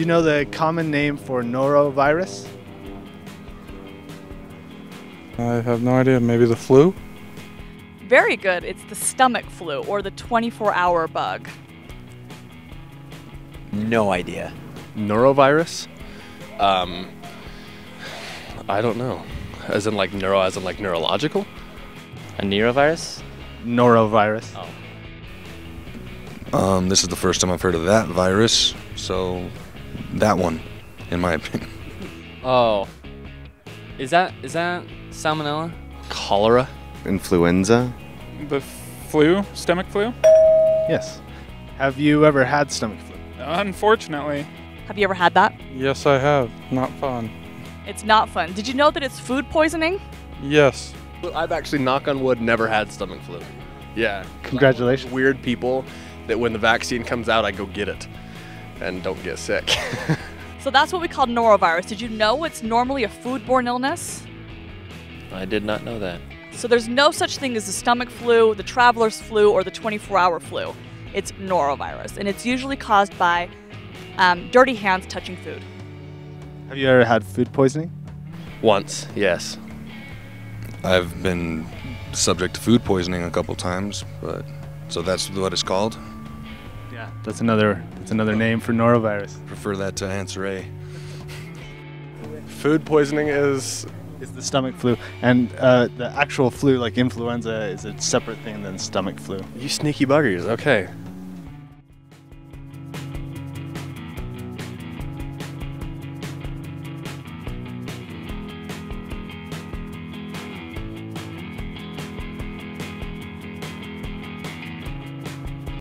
you know the common name for norovirus? I have no idea. Maybe the flu? Very good. It's the stomach flu or the 24 hour bug. No idea. Norovirus? Um, I don't know. As in like neuro, as in like neurological? A neurovirus? Norovirus. Oh. Um, this is the first time I've heard of that virus, so that one, in my opinion. Oh. Is that is that salmonella? Cholera? Influenza? The flu? Stomach flu? Yes. Have you ever had stomach flu? Unfortunately. Have you ever had that? Yes, I have. Not fun. It's not fun. Did you know that it's food poisoning? Yes. I've actually, knock on wood, never had stomach flu. Yeah. Congratulations. Weird people that when the vaccine comes out, I go get it and don't get sick. So that's what we call norovirus. Did you know it's normally a foodborne illness? I did not know that. So there's no such thing as the stomach flu, the traveler's flu, or the 24 hour flu. It's norovirus, and it's usually caused by um, dirty hands touching food. Have you ever had food poisoning? Once, yes. I've been subject to food poisoning a couple times, but so that's what it's called. Yeah. That's another that's another name for norovirus. Prefer that to answer A. Food poisoning is is the stomach flu, and uh, the actual flu, like influenza, is a separate thing than stomach flu. you sneaky buggers. Okay.